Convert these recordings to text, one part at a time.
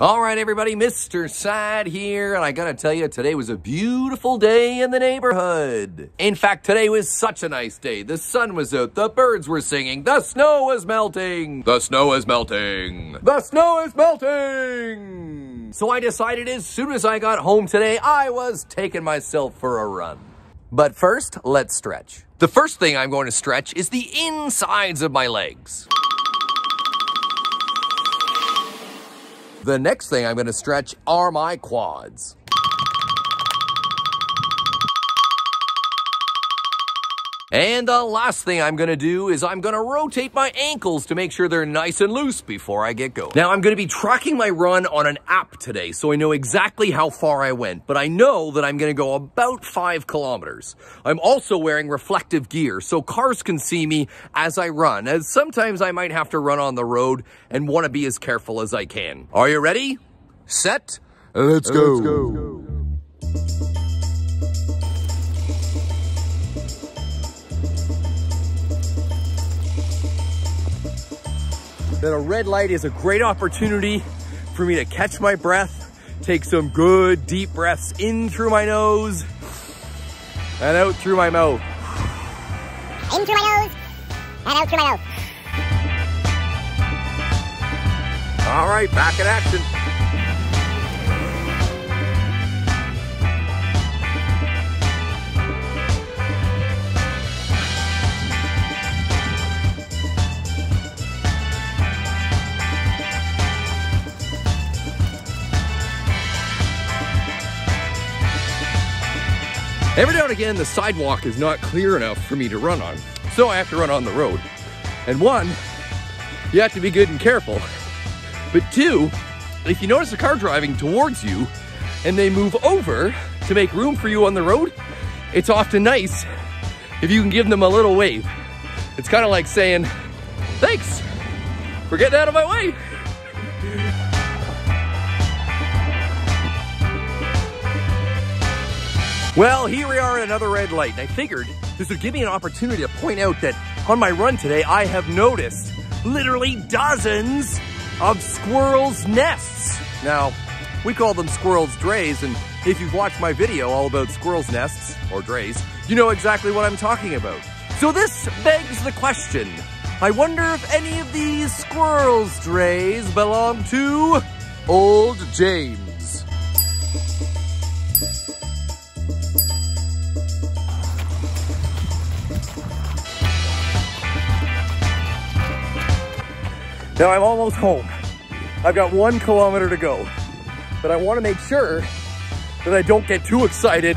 All right, everybody, Mr. Saad here, and I gotta tell you, today was a beautiful day in the neighborhood. In fact, today was such a nice day. The sun was out, the birds were singing, the snow was melting. The snow is melting. The snow is melting. So I decided as soon as I got home today, I was taking myself for a run. But first, let's stretch. The first thing I'm going to stretch is the insides of my legs. The next thing I'm gonna stretch are my quads. And the last thing I'm gonna do is I'm gonna rotate my ankles to make sure they're nice and loose before I get going. Now I'm gonna be tracking my run on an app today, so I know exactly how far I went, but I know that I'm gonna go about five kilometers. I'm also wearing reflective gear, so cars can see me as I run, as sometimes I might have to run on the road and wanna be as careful as I can. Are you ready? Set? Let's go. Let's go. That a red light is a great opportunity for me to catch my breath, take some good deep breaths in through my nose and out through my mouth. In through my nose and out through my mouth. All right, back in action. Every now and again, the sidewalk is not clear enough for me to run on, so I have to run on the road. And one, you have to be good and careful. But two, if you notice a car driving towards you and they move over to make room for you on the road, it's often nice if you can give them a little wave. It's kind of like saying, thanks for getting out of my way. Well, here we are at another red light. And I figured this would give me an opportunity to point out that on my run today, I have noticed literally dozens of squirrels' nests. Now, we call them squirrels' drays, and if you've watched my video all about squirrels' nests, or drays, you know exactly what I'm talking about. So this begs the question, I wonder if any of these squirrels' drays belong to Old James. Now I'm almost home. I've got one kilometer to go, but I wanna make sure that I don't get too excited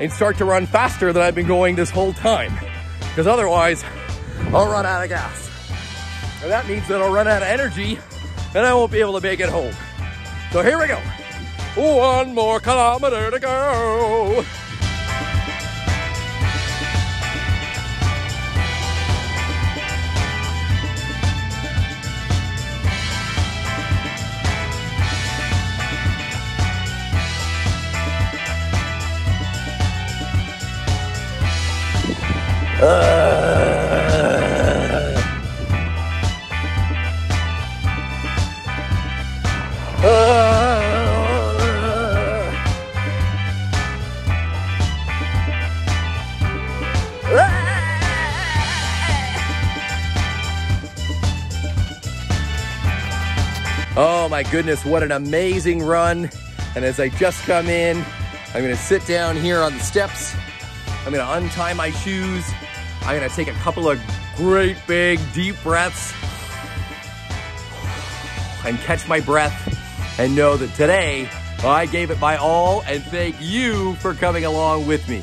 and start to run faster than I've been going this whole time. Because otherwise, I'll run out of gas. And that means that I'll run out of energy and I won't be able to make it home. So here we go. One more kilometer to go. Uh, uh. Oh my goodness, what an amazing run. And as I just come in, I'm gonna sit down here on the steps. I'm gonna untie my shoes. I'm gonna take a couple of great big deep breaths and catch my breath and know that today I gave it my all and thank you for coming along with me.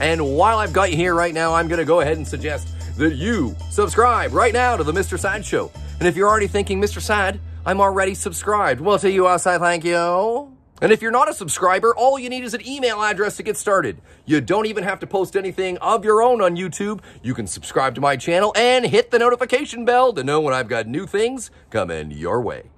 And while I've got you here right now, I'm gonna go ahead and suggest that you subscribe right now to the Mr. Saad Show. And if you're already thinking, Mr. Saad, I'm already subscribed. Well, to you, I say thank you. And if you're not a subscriber, all you need is an email address to get started. You don't even have to post anything of your own on YouTube. You can subscribe to my channel and hit the notification bell to know when I've got new things coming your way.